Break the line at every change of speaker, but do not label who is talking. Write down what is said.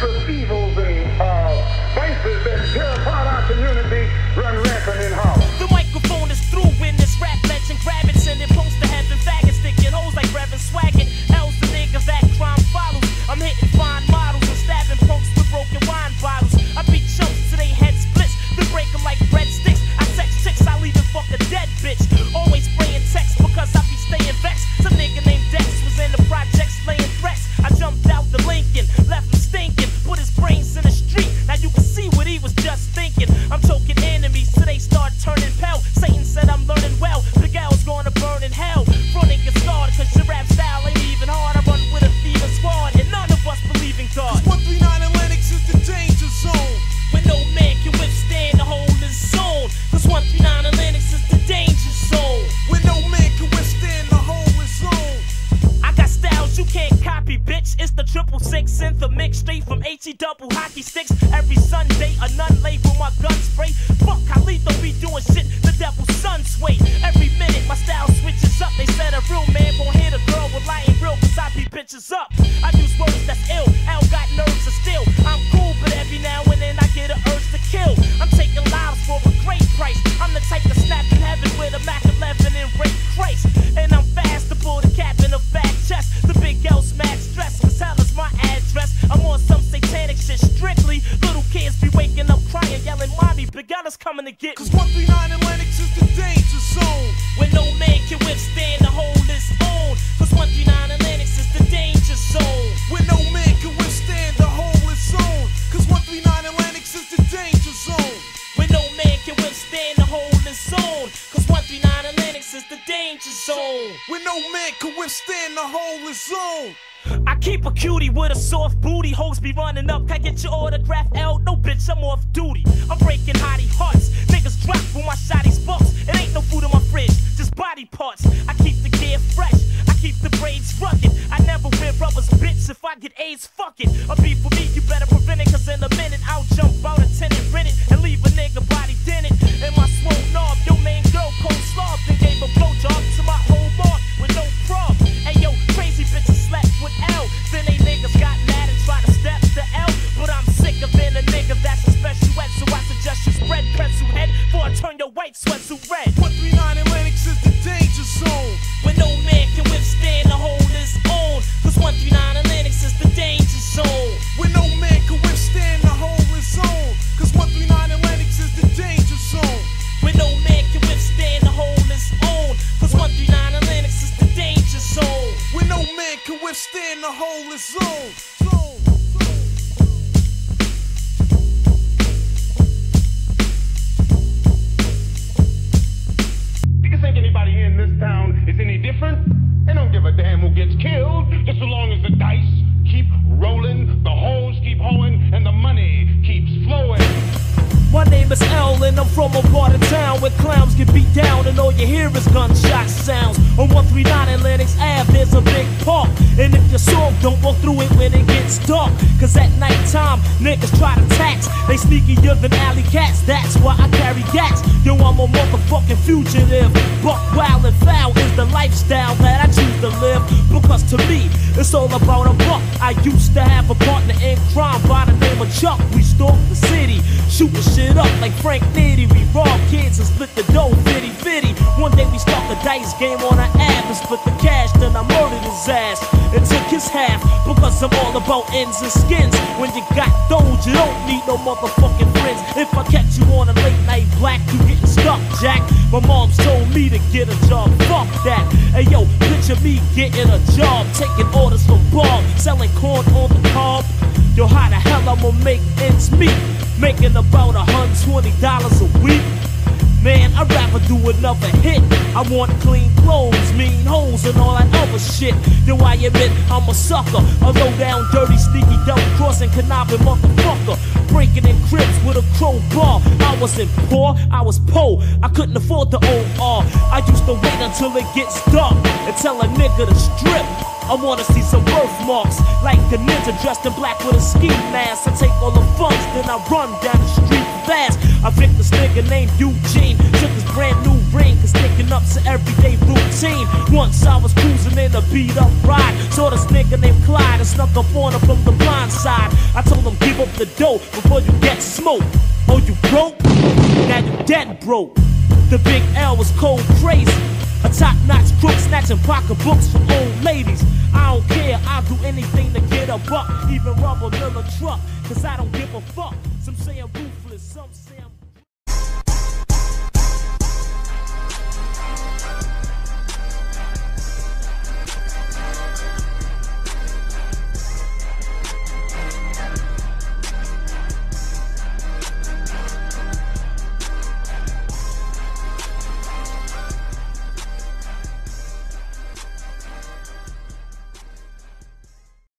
for evil. He was just thinking. I'm
choking enemies till they start turning pale. Satan said I'm learning well. triple six in the mix straight
from 80 double hockey sticks. Every Sunday, a nun lay with my gun spray. Fuck, I
shit strictly. Little kids be waking up crying, yelling, Mommy, Brigada's coming to get me. Cause 139 and Lenox is the danger zone.
Where no man can withstand the whole danger zone. Where no man can withstand the whole zone.
I keep a cutie with a soft booty. Hoes be running up. Can I get your autograph? L? No, bitch, I'm off duty. I'm breaking hottie hearts. Niggas man can the
whole its own. Zone.
You think anybody here in this town is any different? They don't give a damn who gets killed, just so long as the dice keep rolling, the hoes keep hoeing, and the money keeps flowing.
My name is L and I'm from a part of town where clowns get beat down and all you hear is gunshot sounds. On 139 Atlantic's Ave, don't walk through it when it gets dark. Cause at nighttime, niggas try to tax. They sneakier than alley cats, that's why I carry gats. Yo, I'm a motherfucking fugitive. Buck wild and foul is the lifestyle that I choose to live. Because to me, it's all about a buck. I used to have a partner in crime by the name of Chuck. We stalked the city, shooting shit up like Frank Nitty. We robbed kids and split the dough, fitty fitty. One day we start the dice game on an app and split the cash. Then I murdered his ass and took his half. Because I'm all about ends and skins. When you got those, you don't need no motherfucking friends. If I catch you on a late night black, you getting stuck, Jack. My mom's told me to get a job. Fuck that. Hey yo, picture me getting a job, taking orders from Bob, selling corn on the cob. Yo, how the hell I'ma make ends meet? Making about $120 a week. Man, I'd rather do another hit. I want clean clothes, mean hoes, and all that other shit. Yo, I admit I'm a sucker. A low down, dirty, sneaky, double crossing, conniving motherfucker. Breaking in cribs with a crowbar. I wasn't poor, I was poor. I couldn't afford the OR. I used to wait until it gets dark and tell a nigga to strip. I wanna see some birthmarks, like the ninja dressed in black with a ski mask. I take all the funds, then I run down the street fast. I picked this nigga named Eugene, took his brand new ring, cause sticking up an everyday routine. Once I was cruising in a beat up ride, saw this nigga named Clyde and snuck up on him from the blind side. I told him, give up the dough before you get smoked. Oh, you broke? Now you dead broke. The big L was cold crazy. A top notch crook snatching pocketbooks from old ladies. I don't care, I'll do anything to get a buck. Even mill a truck, cause I don't give a fuck. Some say I'm ruthless, some say